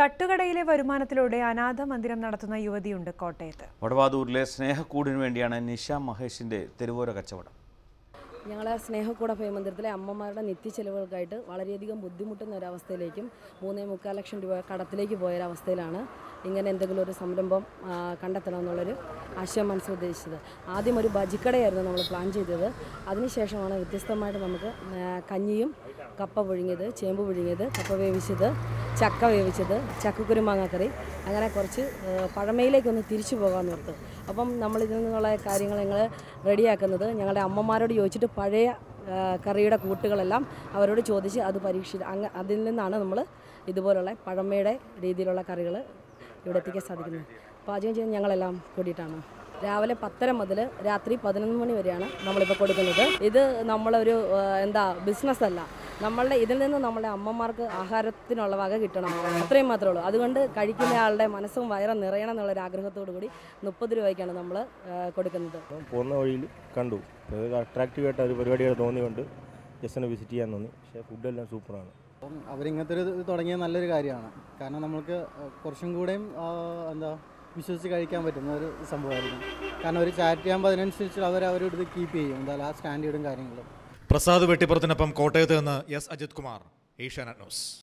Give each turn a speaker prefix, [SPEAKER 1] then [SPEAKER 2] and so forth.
[SPEAKER 1] തട്ടുകടയിലെ വരുമാനത്തിലൂടെ അനാഥ മന്ദിരം നടത്തുന്ന യുവതിയുണ്ട് കോട്ടയത്ത്.
[SPEAKER 2] വടവാതൂരിലെ സ്നേഹക്കൂടിന് വേണ്ടിയാണ് നിഷ മഹേഷിന്റെ തെരുവോര കച്ചവടം.
[SPEAKER 3] ഞങ്ങളെ സ്നേഹക്കൂട മന്ദിരത്തിലെ അമ്മമാരുടെ നിത്യ നിത്യച്ചെലവുകൾക്കായിട്ട് വളരെയധികം ബുദ്ധിമുട്ടുന്ന ഒരവസ്ഥയിലേക്കും മൂന്നേ മുക്കാൽ ലക്ഷം രൂപ കടത്തിലേക്ക് പോയൊരവസ്ഥയിലാണ് ഇങ്ങനെ എന്തെങ്കിലും ഒരു സംരംഭം കണ്ടെത്തണമെന്നുള്ളൊരു ആശയം മനസ്സിൽ ഉദ്ദേശിച്ചത്. ആദ്യം ഒരു ബജിക്കടയായിരുന്നു നമ്മൾ പ്ലാൻ ചെയ്തത്. അതിനുശേഷമാണ് വ്യത്യസ്തമായിട്ട് നമുക്ക് കഞ്ഞിയും കപ്പ പുഴുങ്ങിയത് ചേമ്പ് പുഴുങ്ങിയത് കപ്പ വേവിച്ചത് ചക്ക വേവിച്ചത് ചക്കക്കുരുമാങ്ങാക്കറി അങ്ങനെ കുറച്ച് പഴമയിലേക്കൊന്ന് തിരിച്ചു പോകാമെന്ന് ഓർത്ത്. അപ്പം നമ്മൾ ഇതിൽ നിന്നുള്ള കാര്യങ്ങൾ ഞങ്ങൾ റെഡിയാക്കുന്നത്. ഞങ്ങളുടെ അമ്മമാരോട് ചോദിച്ചിട്ട് പഴയ കറിയുടെ കൂട്ടുകളെല്ലാം അവരോട് ചോദിച്ച് അത് പരീക്ഷിച്ച് അങ്ങ് അതിൽ നിന്നാണ് നമ്മൾ ഇതുപോലുള്ള പഴമയുടെ രീതിയിലുള്ള കറികൾ ഇവിടെ എത്തിക്കാൻ സാധിക്കുന്നത്. പാചകം ചെയ്യുന്നത് ഞങ്ങളെല്ലാം കൂടിയിട്ടാണ്. രാവിലെ പത്തര മുതൽ രാത്രി പതിനൊന്ന് മണി വരെയാണ് നമ്മളിപ്പോൾ കൊടുക്കുന്നത്. ഇത് നമ്മളൊരു എന്താ ബിസിനസ് അല്ല. നമ്മളുടെ ഇതിൽ നിന്ന് നമ്മളുടെ അമ്മമാർക്ക് ആഹാരത്തിനുള്ള വക കിട്ടണം. അത്രയും മാത്രമേ ഉള്ളൂ. അതുകൊണ്ട് കഴിക്കുന്ന ആളുടെ മനസ്സും വയറും നിറയണം എന്നുള്ള ഒരു ആഗ്രഹത്തോടു കൂടി മുപ്പത് രൂപയ്ക്കാണ് നമ്മൾ കൊടുക്കുന്നത്.
[SPEAKER 4] അപ്പം പോകുന്ന വഴിയിൽ കണ്ടു. അത് അട്രാക്റ്റീവ് ആയിട്ട് ഒരു പരിപാടികൾ തോന്നിയുണ്ട് ജസ്റ്റ് വിസിറ്റ് ചെയ്യാൻ തോന്നി. പക്ഷേ ഫുഡെല്ലാം സൂപ്പറാണ്.
[SPEAKER 5] അപ്പം അവരിങ്ങനത്തെ ഒരു ഇത് തുടങ്ങിയത് നല്ലൊരു കാര്യമാണ്. കാരണം നമുക്ക് കുറച്ചും കൂടെയും എന്താ വിശ്വസിച്ച് കഴിക്കാൻ പറ്റുന്ന ഒരു സംഭവമായിരിക്കും കാരണം ഒരു ചാറ്റ് ചെയ്യുമ്പോൾ അതിനനുസരിച്ച് അവർ അവരുടെ ഇത് കീപ്പ് ചെയ്യും. എന്തായാലും ആ സ്റ്റാൻഡേർഡും കാര്യങ്ങളും.
[SPEAKER 6] പ്രസാദ് വെട്ടിപ്പുറത്തിനൊപ്പം കോട്ടയത്ത് നിന്ന് എസ്. അജിത് കുമാർ ഏഷ്യാനെറ്റ് ന്യൂസ്.